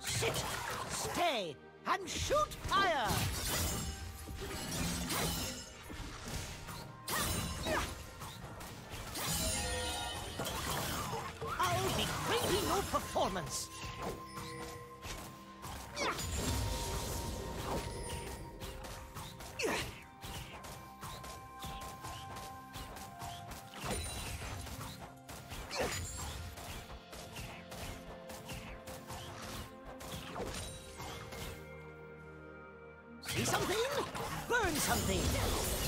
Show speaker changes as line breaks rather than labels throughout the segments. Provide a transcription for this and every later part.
Sit, stay, and shoot fire! performance. See something? Burn something!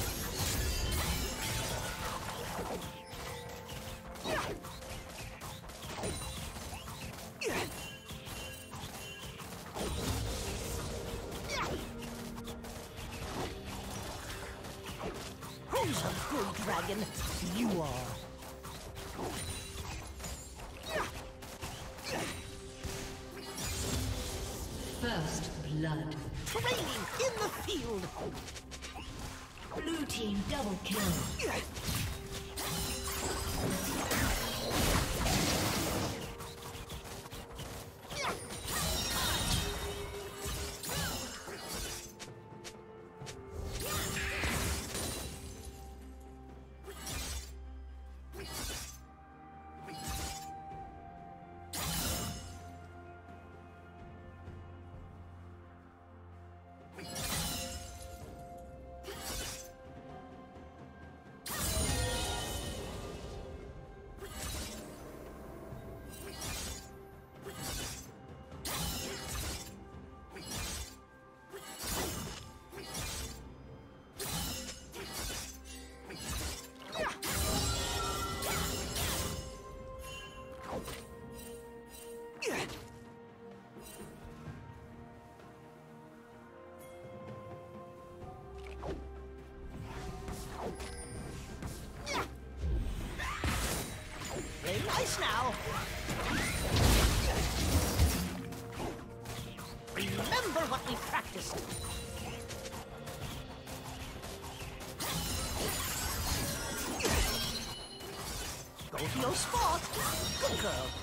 Michael.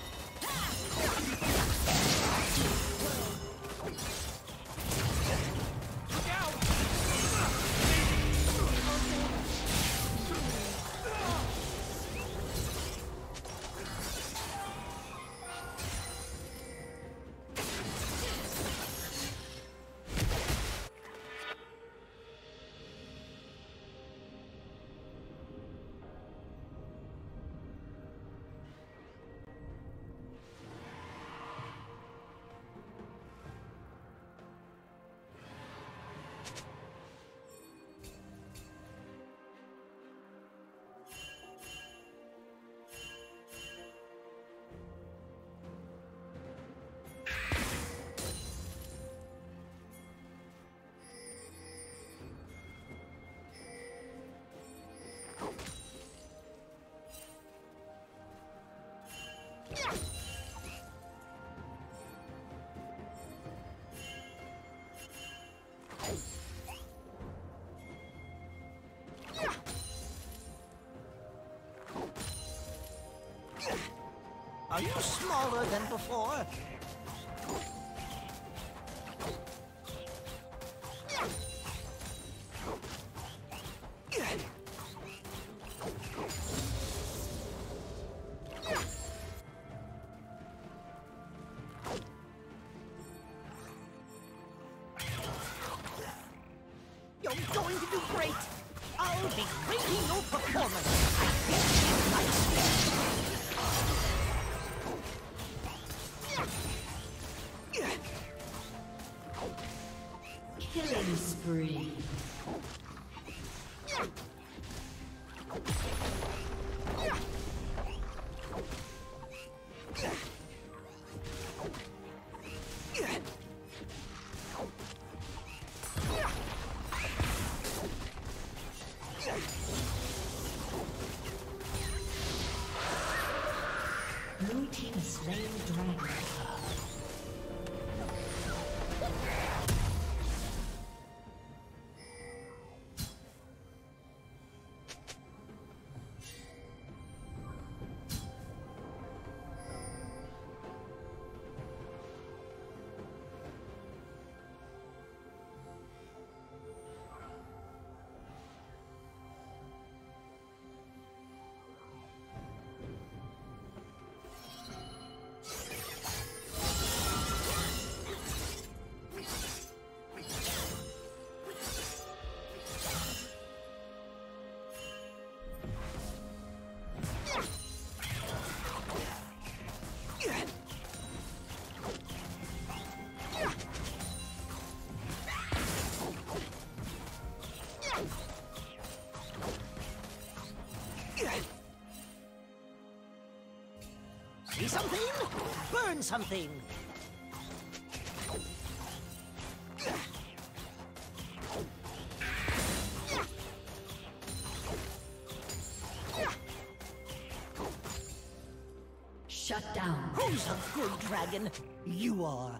Are you smaller than before?
Killing spree.
See something? Burn something!
Shut down.
Who's a good dragon? You are.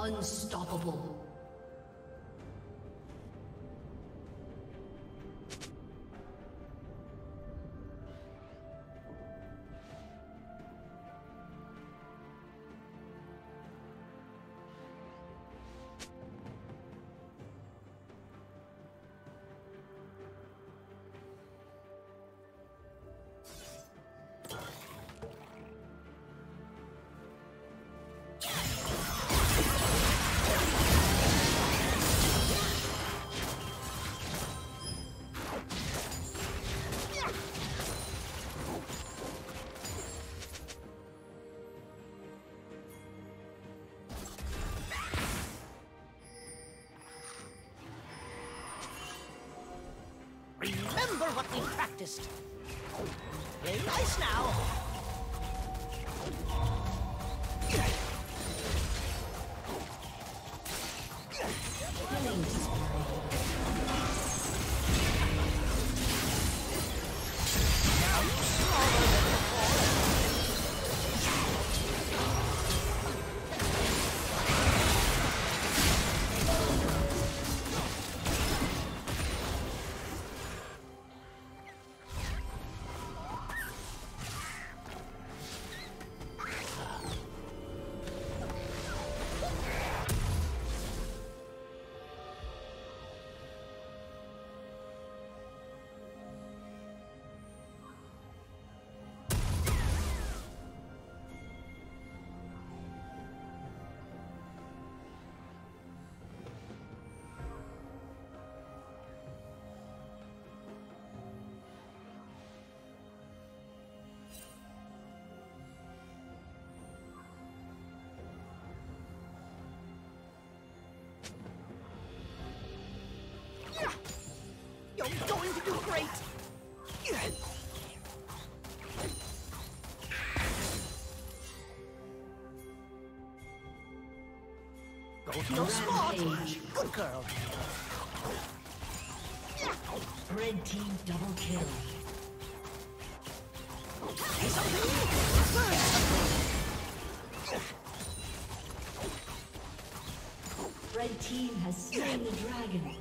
Unstoppable. what
we
practiced. Play nice now. You're going to do great. Go feel smart.
Rampage.
Good girl.
Red team double kill. Red team has slain the dragon.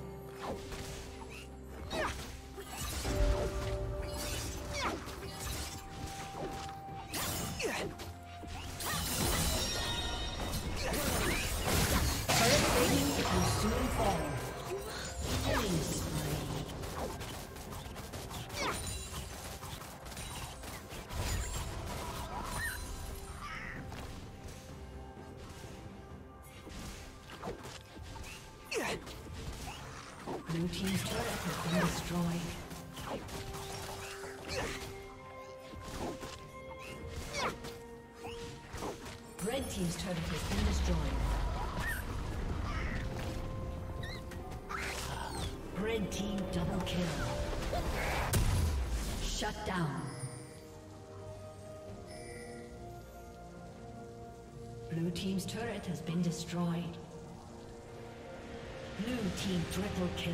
Blue team's turret has been destroyed. Red team's turret has been destroyed. Red team double kill. Shut down. Blue team's turret has been destroyed. Blue team triple kill.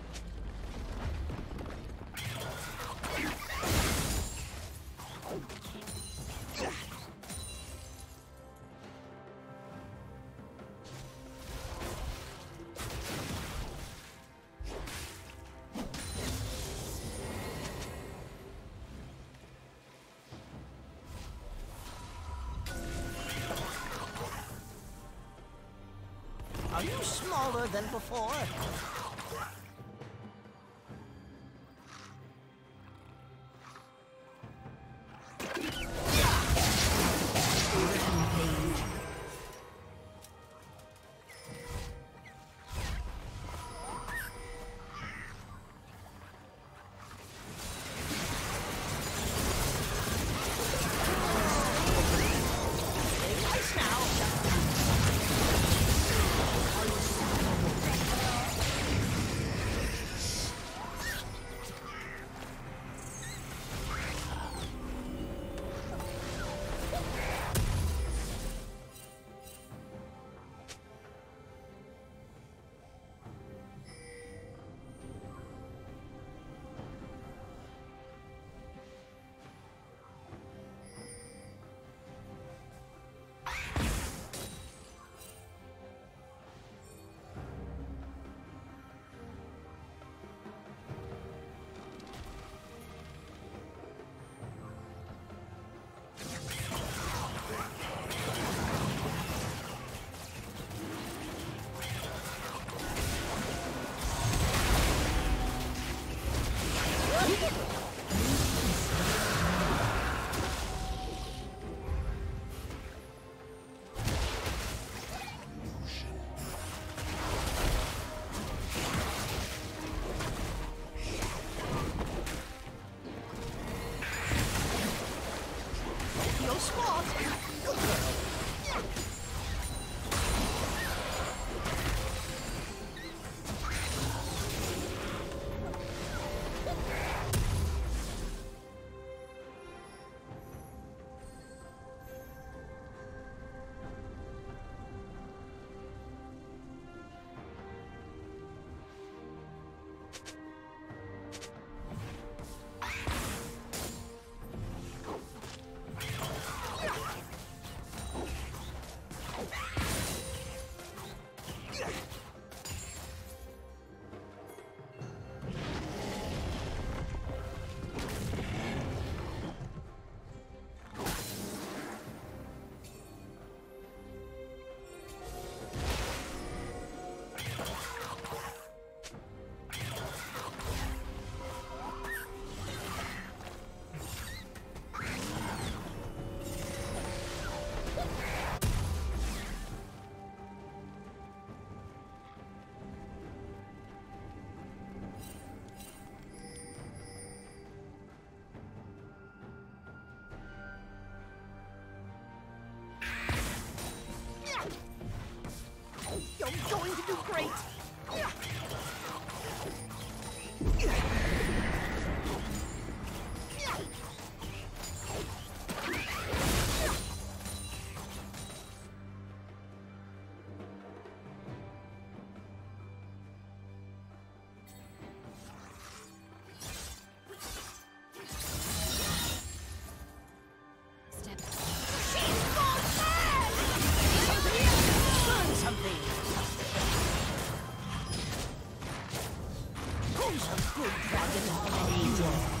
Are you smaller than before?
Shut down.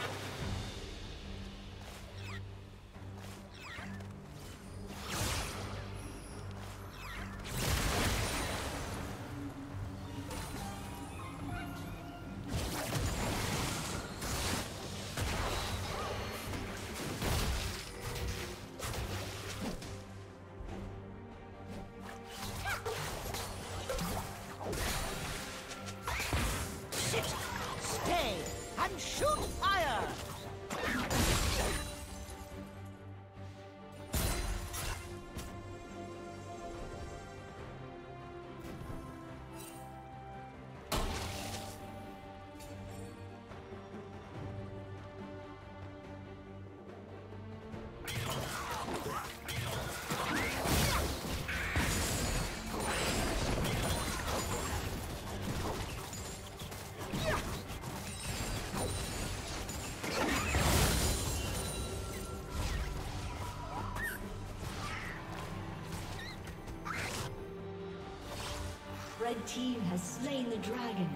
Red Team has slain the dragon.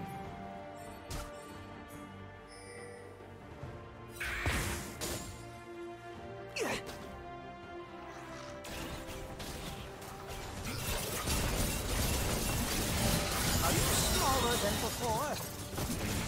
Are you smaller than before?